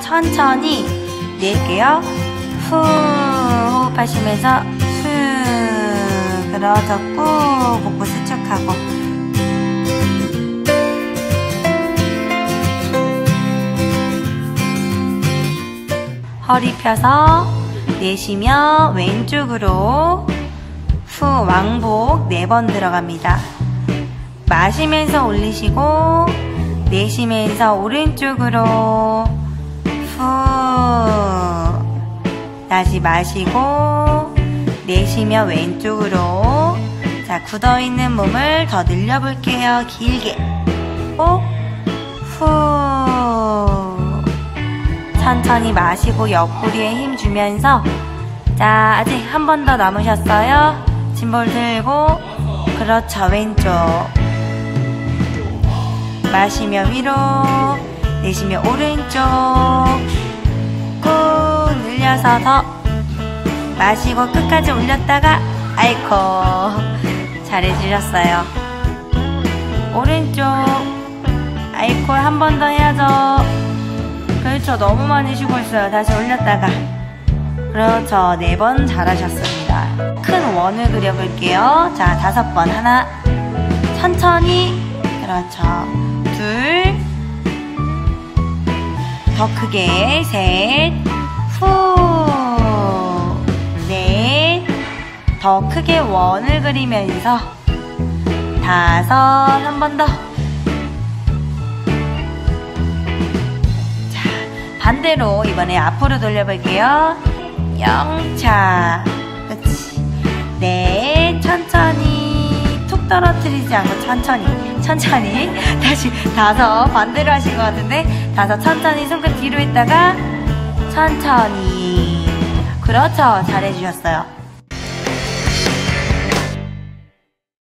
천천히 낼게요. 후 호흡하시면서 후 그러죠 꾹 복부 수축하고 허리 펴서 내쉬며 왼쪽으로 후 왕복 4번 들어갑니다. 마시면서 올리시고 내쉬면서 오른쪽으로 후 다시 마시고 내쉬며 왼쪽으로. 자 굳어있는 몸을 더 늘려볼게요. 길게. 오, 후. 천천히 마시고 옆구리에 힘 주면서. 자 아직 한 번 더 남으셨어요? 짐볼 들고. 그렇죠 왼쪽. 마시며 위로 내쉬며 오른쪽 꾹 늘려서 더 마시고 끝까지 올렸다가 아이코 잘해주셨어요. 오른쪽 아이코 한 번 더 해야죠. 그렇죠. 너무 많이 쉬고 있어요. 다시 올렸다가. 그렇죠. 네 번 잘하셨습니다. 큰 원을 그려볼게요. 자 다섯 번. 하나. 천천히. 그렇죠 더 크게. 셋. 후. 넷. 더 크게 원을 그리면서 다섯. 한 번 더. 반대로 이번에 앞으로 돌려볼게요. 영차. 떨어뜨리지 않고 천천히. 천천히. 다시 다섯. 반대로 하신 것 같은데. 다섯 천천히 손끝 뒤로 했다가 천천히. 그렇죠. 잘해주셨어요.